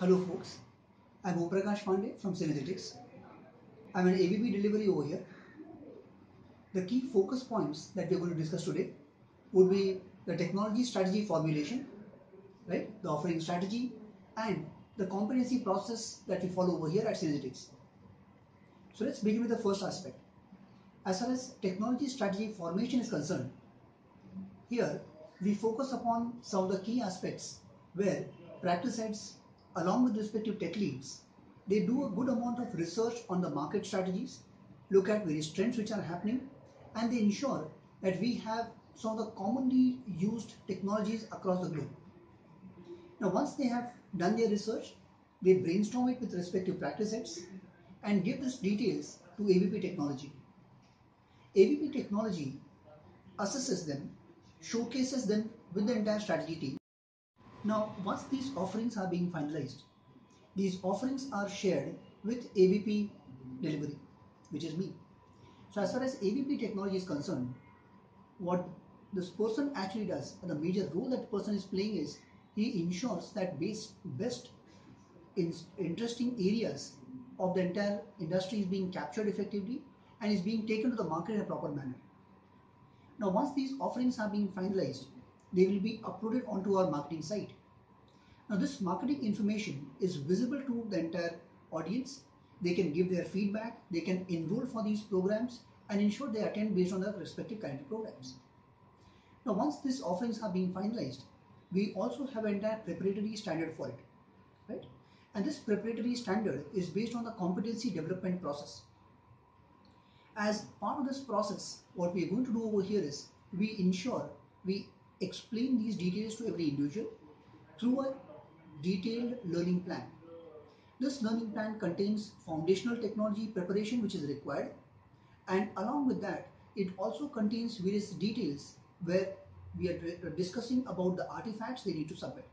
Hello folks, I'm Om Pandey from Synergetics. I'm an AVP delivery over here. The key focus points that we're going to discuss today would be the technology strategy formulation, right? The offering strategy and the competency process that we follow over here at Synergetics. So let's begin with the first aspect. As far as technology strategy formation is concerned, here we focus upon some of the key aspects where practice heads along with respective tech leads, they do a good amount of research on the market strategies, look at various trends which are happening, and they ensure that we have some of the commonly used technologies across the globe. Now, once they have done their research, they brainstorm it with respective practice heads and give these details to AVP technology. AVP technology assesses them, showcases them with the entire strategy team now, once these offerings are being finalized, these offerings are shared with AVP delivery, which is me. So as far as AVP technology is concerned, what this person actually does, the major role that person is playing is he ensures that base, best in, interesting areas of the entire industry is being captured effectively and is being taken to the market in a proper manner. Now, once these offerings are being finalized, they will be uploaded onto our marketing site. Now this marketing information is visible to the entire audience. They can give their feedback, they can enroll for these programs and ensure they attend based on their respective calendar programs. Now once these offerings are being finalized, we also have an entire preparatory standard for it, right? And this preparatory standard is based on the competency development process. As part of this process, what we are going to do over here is we ensure we explain these details to every individual through a detailed learning plan. This learning plan contains foundational technology preparation which is required and along with that it also contains various details where we are discussing about the artifacts they need to submit.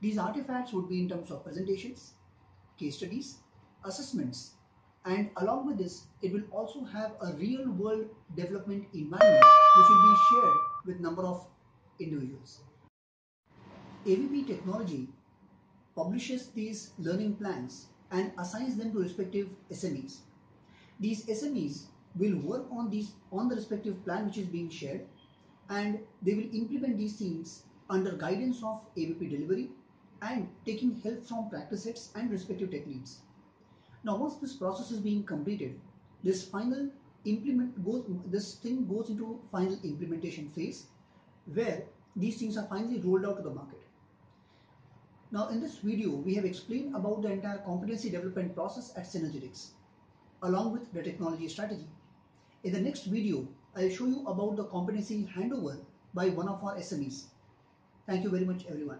These artifacts would be in terms of presentations, case studies, assessments and along with this it will also have a real world development environment which will be shared with number of individuals. AVP technology publishes these learning plans and assigns them to respective SMEs. These SMEs will work on these on the respective plan which is being shared and they will implement these things under guidance of AVP delivery and taking help from practice sets and respective techniques. Now once this process is being completed, this final implement goes this thing goes into final implementation phase where these things are finally rolled out to the market. Now in this video, we have explained about the entire competency development process at Synergetics along with the technology strategy. In the next video, I'll show you about the competency handover by one of our SMEs. Thank you very much everyone.